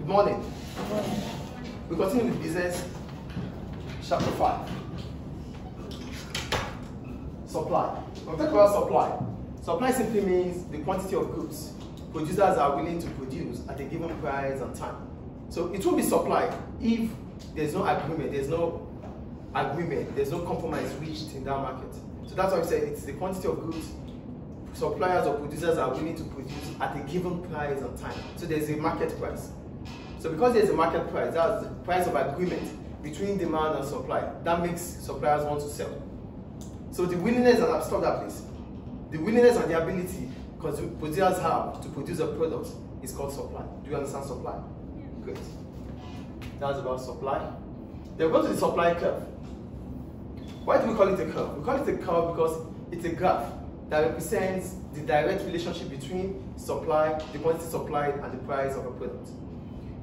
Good morning. We continue with business, chapter 5. Supply. When we talk about supply, supply simply means the quantity of goods producers are willing to produce at a given price and time. So it will be supply if there's no agreement, there's no agreement, there's no compromise reached in that market. So that's why I said it's the quantity of goods suppliers or producers are willing to produce at a given price and time. So there's a market price. So because there's a market price, that's the price of agreement between demand and supply. That makes suppliers want to sell. So the willingness, and I've stopped that place, the willingness and the ability because producers have to produce a product is called supply. Do you understand supply? Yeah. Great. That's about supply. Then go to the supply curve. Why do we call it a curve? We call it a curve because it's a graph that represents the direct relationship between supply, the quantity supplied, and the price of a product.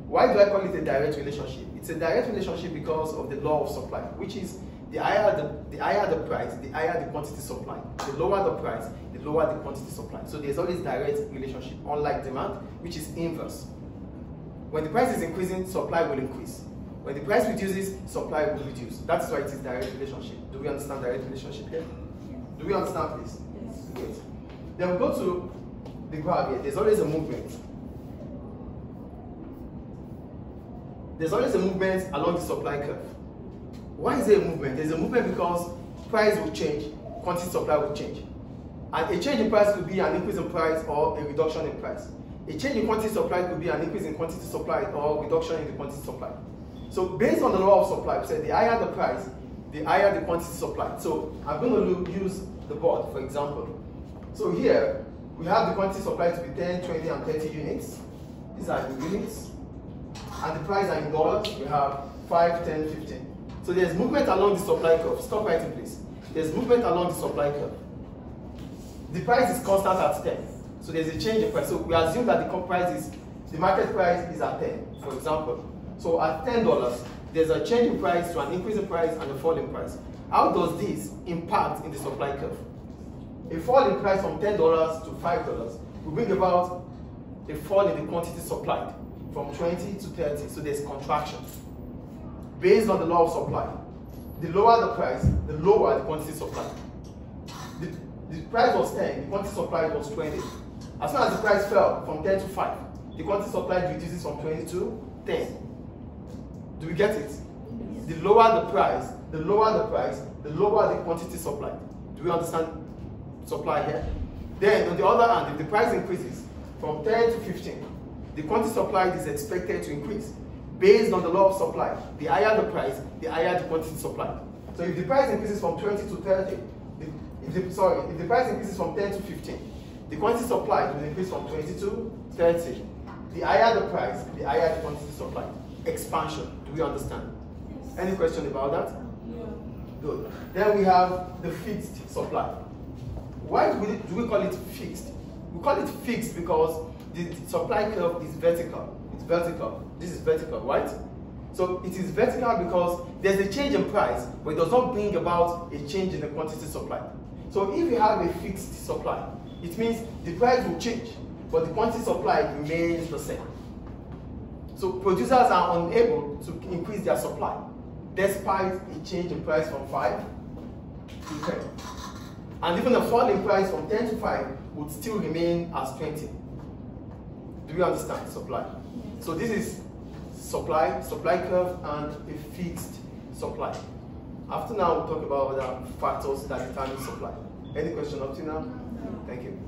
Why do I call it a direct relationship? It's a direct relationship because of the law of supply, which is the higher the, the higher the price, the higher the quantity supplied. The lower the price, the lower the quantity supplied. So there's always direct relationship, unlike demand, which is inverse. When the price is increasing, supply will increase. When the price reduces, supply will reduce. That's why it is direct relationship. Do we understand direct relationship here? Do we understand, please? Great. Then we go to the graph here. There's always a movement. There's always a movement along the supply curve. Why is there a movement? There's a movement because price will change, quantity supply will change. And a change in price could be an increase in price or a reduction in price. A change in quantity supply could be an increase in quantity supply or reduction in the quantity supply. So based on the law of supply, we said the higher the price, the higher the quantity supplied. So I'm going to use the board, for example. So here, we have the quantity supplied to be 10, 20, and 30 units. These are the units. And the price are in dollars. We have 5, 10, 15. So there's movement along the supply curve. Stop writing, please. There's movement along the supply curve. The price is constant at 10. So there's a change in price. So we assume that the price is, the market price is at 10, for example. So at $10, there's a change in price to an increase in price and a fall in price. How does this impact in the supply curve? A fall in price from $10 to $5 will bring about a fall in the quantity supplied from 20 to 30, so there's contraction. Based on the law of supply, the lower the price, the lower the quantity supplied. The, the price was 10, the quantity supplied was 20. As soon as the price fell from 10 to 5, the quantity supplied reduces from 20 to 10. Do we get it? The lower the price, the lower the price, the lower the quantity supplied. Do we understand supply here? Then on the other hand, if the price increases from 10 to 15, the quantity supplied is expected to increase. Based on the law of supply, the higher the price, the higher the quantity supplied. So if the price increases from 20 to 30, if the, sorry, if the price increases from 10 to 15, the quantity supplied will increase from 20 to 30. The higher the price, the higher the quantity supplied. Expansion. Do we understand? Yes. Any question about that? No. Good. Then we have the fixed supply. Why do we, do we call it fixed? We call it fixed because the supply curve is vertical. It's vertical. This is vertical, right? So it is vertical because there's a change in price, but it does not bring about a change in the quantity supply. So if you have a fixed supply, it means the price will change, but the quantity supply remains the same. So producers are unable to increase their supply despite a change in price from 5 to 10. And even a fall in price from 10 to 5 would still remain as 20. Do you understand supply? So this is supply, supply curve, and a fixed supply. After now, we'll talk about other factors that determine supply. Any question up to now? Thank you.